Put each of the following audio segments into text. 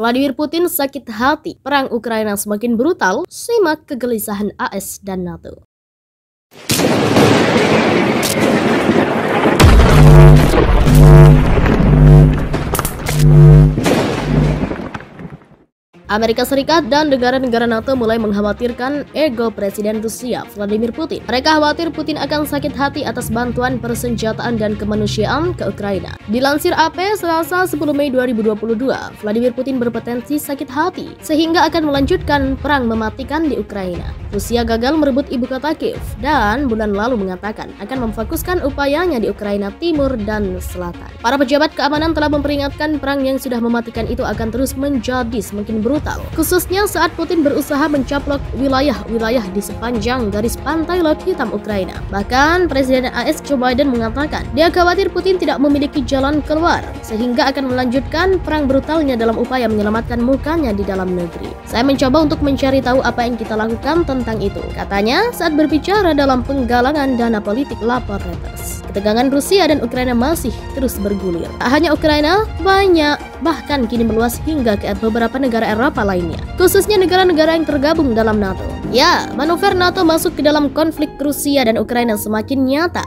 Vladimir Putin sakit hati, perang Ukraina semakin brutal, simak kegelisahan AS dan NATO. Amerika Serikat dan negara-negara NATO mulai mengkhawatirkan ego Presiden Rusia Vladimir Putin. Mereka khawatir Putin akan sakit hati atas bantuan persenjataan dan kemanusiaan ke Ukraina. Dilansir AP Selasa 10 Mei 2022, Vladimir Putin berpotensi sakit hati sehingga akan melanjutkan perang mematikan di Ukraina. Rusia gagal merebut ibu kota Kiev dan bulan lalu mengatakan akan memfokuskan upayanya di Ukraina Timur dan Selatan. Para pejabat keamanan telah memperingatkan perang yang sudah mematikan itu akan terus menjadi semakin brutal, khususnya saat Putin berusaha mencaplok wilayah-wilayah di sepanjang garis pantai Laut Hitam Ukraina. Bahkan Presiden AS Joe Biden mengatakan dia khawatir Putin tidak memiliki jalan keluar sehingga akan melanjutkan perang brutalnya dalam upaya menyelamatkan mukanya di dalam negeri. Saya mencoba untuk mencari tahu apa yang kita lakukan tentang tentang itu. Katanya saat berbicara dalam penggalangan dana politik lapor Reuters. Ketegangan Rusia dan Ukraina masih terus bergulir. Tak hanya Ukraina, banyak bahkan kini meluas hingga ke beberapa negara Eropa lainnya, khususnya negara-negara yang tergabung dalam NATO. Ya, manuver NATO masuk ke dalam konflik Rusia dan Ukraina semakin nyata.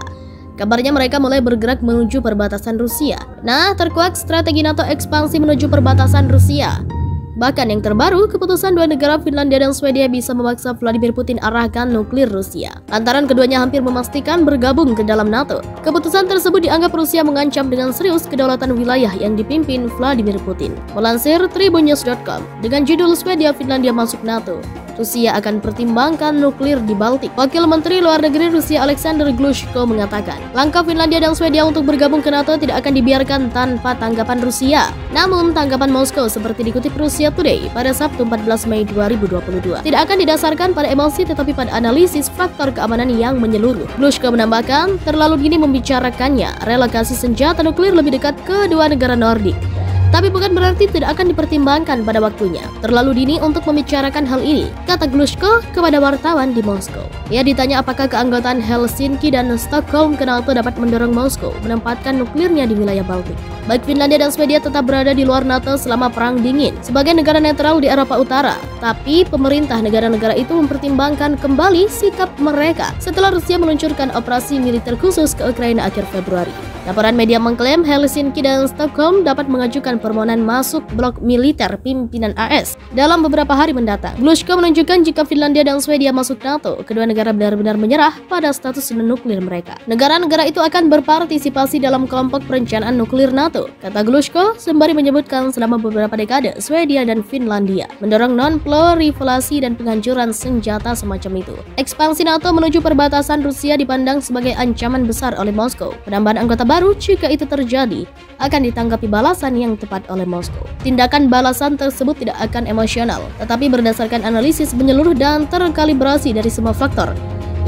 Kabarnya mereka mulai bergerak menuju perbatasan Rusia. Nah, terkuak strategi NATO ekspansi menuju perbatasan Rusia. Bahkan yang terbaru, keputusan dua negara Finlandia dan Swedia bisa memaksa Vladimir Putin arahkan nuklir Rusia. Lantaran keduanya hampir memastikan bergabung ke dalam NATO. Keputusan tersebut dianggap Rusia mengancam dengan serius kedaulatan wilayah yang dipimpin Vladimir Putin. Melansir tribunnews.com, dengan judul Swedia Finlandia masuk NATO, Rusia akan pertimbangkan nuklir di Baltik. Wakil Menteri Luar Negeri Rusia Alexander Glushko mengatakan, langkah Finlandia dan Swedia untuk bergabung ke NATO tidak akan dibiarkan tanpa tanggapan Rusia. Namun, tanggapan Moskow seperti dikutip Rusia Today pada Sabtu 14 Mei 2022 tidak akan didasarkan pada emosi tetapi pada analisis faktor keamanan yang menyeluruh. Glushko menambahkan, terlalu dini membicarakannya relokasi senjata nuklir lebih dekat ke dua negara Nordik tapi bukan berarti tidak akan dipertimbangkan pada waktunya. Terlalu dini untuk membicarakan hal ini, kata Glushko kepada wartawan di Moskow. Ia ditanya apakah keanggotaan Helsinki dan Stockholm ke NATO dapat mendorong Moskow menempatkan nuklirnya di wilayah Baltik. Baik Finlandia dan Swedia tetap berada di luar NATO selama Perang Dingin sebagai negara netral di Eropa Utara. Tapi pemerintah negara-negara itu mempertimbangkan kembali sikap mereka setelah Rusia meluncurkan operasi militer khusus ke Ukraina akhir Februari. Laporan media mengklaim Helsinki dan Stockholm dapat mengajukan permohonan masuk blok militer pimpinan AS dalam beberapa hari mendatang. Glushko menunjukkan jika Finlandia dan Swedia masuk NATO, kedua negara benar-benar menyerah pada status nuklir mereka. Negara-negara itu akan berpartisipasi dalam kelompok perencanaan nuklir NATO, kata Glushko sembari menyebutkan selama beberapa dekade Swedia dan Finlandia mendorong non-proliferasi dan penghancuran senjata semacam itu. Ekspansi NATO menuju perbatasan Rusia dipandang sebagai ancaman besar oleh Moskow. Penambahan anggota baru jika itu terjadi akan ditanggapi balasan yang tepat oleh Moskow. Tindakan balasan tersebut tidak akan emosional, tetapi berdasarkan analisis menyeluruh dan terkalibrasi dari semua faktor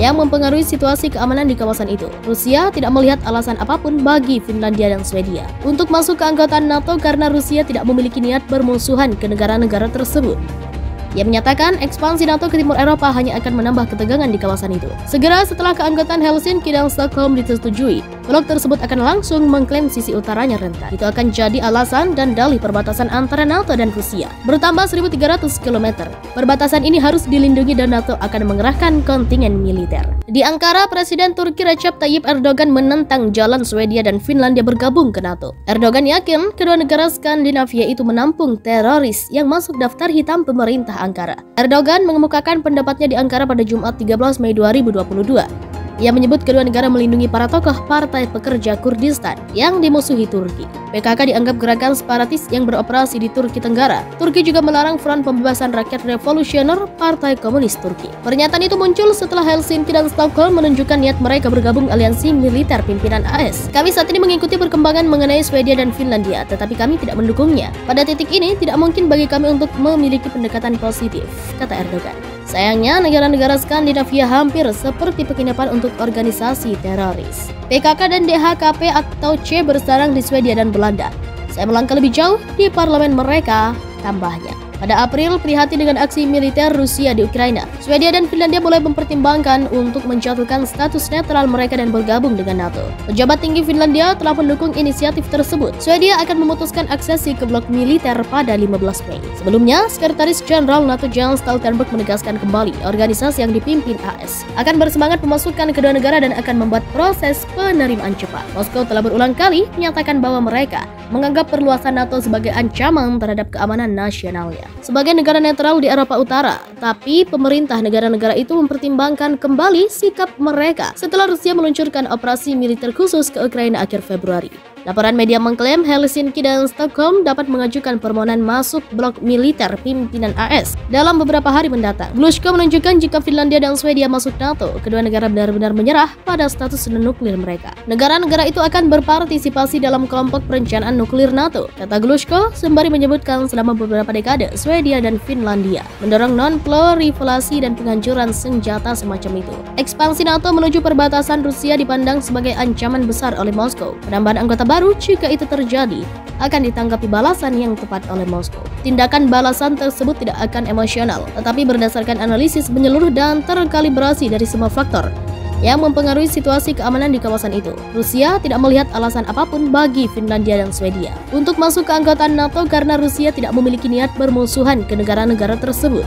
yang mempengaruhi situasi keamanan di kawasan itu. Rusia tidak melihat alasan apa pun bagi Finlandia dan Swedia untuk masuk ke anggotaan NATO karena Rusia tidak memiliki niat bermusuhan ke negara-negara tersebut. Ia menyatakan ekspansi NATO ke timur Eropa hanya akan menambah ketegangan di kawasan itu. Segera setelah keanggotaan Helsinki dan Stockholm disetujui, blok tersebut akan langsung mengklaim sisi utaranya rentan. Itu akan jadi alasan dan dalih perbatasan antara NATO dan Rusia. Bertambah 1.300 km. Perbatasan ini harus dilindungi dan NATO akan mengerahkan kontingen militer. Di Ankara, Presiden Turki Recep Tayyip Erdogan menentang jalan Swedia dan Finlandia bergabung ke NATO. Erdogan yakin kedua negara Skandinavia itu menampung teroris yang masuk daftar hitam pemerintah Ankara. Erdogan mengemukakan pendapatnya di Ankara pada Jumat 13 Mei 2022. Ia menyebut kedua negara melindungi para tokoh Partai Pekerja Kurdistan yang dimusuhi Turki. PKK dianggap gerakan separatis yang beroperasi di Turki Tenggara. Turki juga melarang Front Pembebasan Rakyat Revolusioner Partai Komunis Turki. Pernyataan itu muncul setelah Helsinki dan Stockholm menunjukkan niat mereka bergabung aliansi militer pimpinan AS. Kami saat ini mengikuti perkembangan mengenai Swedia dan Finlandia, tetapi kami tidak mendukungnya. Pada titik ini, tidak mungkin bagi kami untuk memiliki pendekatan positif, kata Erdogan. Sayangnya, negara-negara Skandinavia hampir seperti penginapan untuk organisasi teroris. PKK dan DHKP atau C bersarang di Swedia dan Belanda. Saya melangkah lebih jauh di parlemen mereka, tambahnya. Pada April, prihatin dengan aksi militer Rusia di Ukraina, Swedia dan Finlandia mulai mempertimbangkan untuk menjatuhkan status netral mereka dan bergabung dengan NATO. Pejabat tinggi Finlandia telah mendukung inisiatif tersebut. Swedia akan memutuskan aksesi ke blok militer pada 15 Mei. Sebelumnya, Sekretaris Jenderal NATO Jens Stoltenberg menegaskan kembali organisasi yang dipimpin AS akan bersemangat memasukkan kedua negara dan akan membuat proses penerimaan cepat. Moskow telah berulang kali menyatakan bahwa mereka menganggap perluasan NATO sebagai ancaman terhadap keamanan nasionalnya. Sebagai negara netral di Eropa Utara, tapi pemerintah negara-negara itu mempertimbangkan kembali sikap mereka setelah Rusia meluncurkan operasi militer khusus ke Ukraina akhir Februari. Laporan media mengklaim Helsinki dan Stockholm dapat mengajukan permohonan masuk blok militer pimpinan AS dalam beberapa hari mendatang. Glushko menunjukkan jika Finlandia dan Swedia masuk NATO, kedua negara benar-benar menyerah pada status nuklir mereka. Negara-negara itu akan berpartisipasi dalam kelompok perencanaan nuklir NATO, kata Glushko sembari menyebutkan selama beberapa dekade Swedia dan Finlandia mendorong non-proliferasi dan penghancuran senjata semacam itu. Ekspansi NATO menuju perbatasan Rusia dipandang sebagai ancaman besar oleh Moskow. Penambahan anggota jika itu terjadi akan ditanggapi balasan yang tepat oleh Moskow. Tindakan balasan tersebut tidak akan emosional, tetapi berdasarkan analisis menyeluruh dan terkalibrasi dari semua faktor yang mempengaruhi situasi keamanan di kawasan itu. Rusia tidak melihat alasan apa pun bagi Finlandia dan Swedia untuk masuk ke angkatan NATO karena Rusia tidak memiliki niat bermusuhan ke negara-negara tersebut.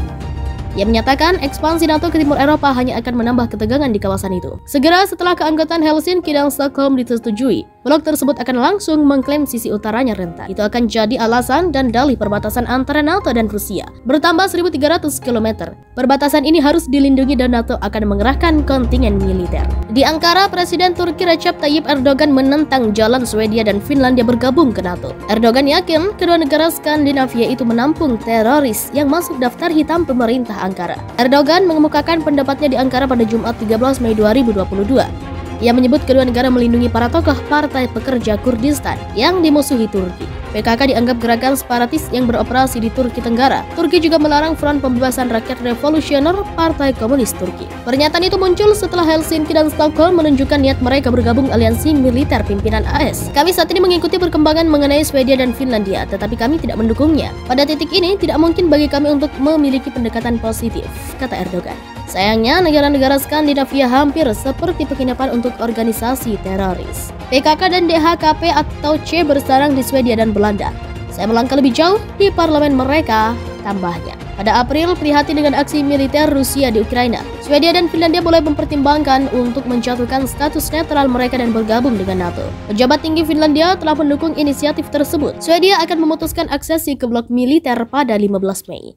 Ia menyatakan ekspansi NATO ke timur Eropa hanya akan menambah ketegangan di kawasan itu. Segera setelah keanggotaan Helsinki dan Stockholm disetujui, blok tersebut akan langsung mengklaim sisi utaranya rentan. Itu akan jadi alasan dan dalih perbatasan antara NATO dan Rusia. Bertambah 1.300 km. Perbatasan ini harus dilindungi dan NATO akan mengerahkan kontingen militer. Di Ankara, Presiden Turki Recep Tayyip Erdogan menentang jalan Swedia dan Finlandia bergabung ke NATO. Erdogan yakin kedua negara Skandinavia itu menampung teroris yang masuk daftar hitam pemerintah Ankara. Erdogan mengemukakan pendapatnya di Ankara pada Jumat 13 Mei 2022. Ia menyebut kedua negara melindungi para tokoh Partai Pekerja Kurdistan yang dimusuhi Turki. PKK dianggap gerakan separatis yang beroperasi di Turki Tenggara. Turki juga melarang Front Pembebasan Rakyat Revolusioner Partai Komunis Turki. Pernyataan itu muncul setelah Helsinki dan Stockholm menunjukkan niat mereka bergabung aliansi militer pimpinan AS. Kami saat ini mengikuti perkembangan mengenai Swedia dan Finlandia, tetapi kami tidak mendukungnya. Pada titik ini, tidak mungkin bagi kami untuk memiliki pendekatan positif, kata Erdogan. Sayangnya, negara-negara Skandinavia hampir seperti penginapan untuk organisasi teroris. PKK dan DHKP atau C bersarang di Swedia dan Belanda. Saya melangkah lebih jauh di parlemen mereka, tambahnya. Pada April, prihatin dengan aksi militer Rusia di Ukraina, Swedia dan Finlandia mulai mempertimbangkan untuk menjatuhkan status netral mereka dan bergabung dengan NATO. Pejabat tinggi Finlandia telah mendukung inisiatif tersebut. Swedia akan memutuskan aksesi ke blok militer pada 15 Mei.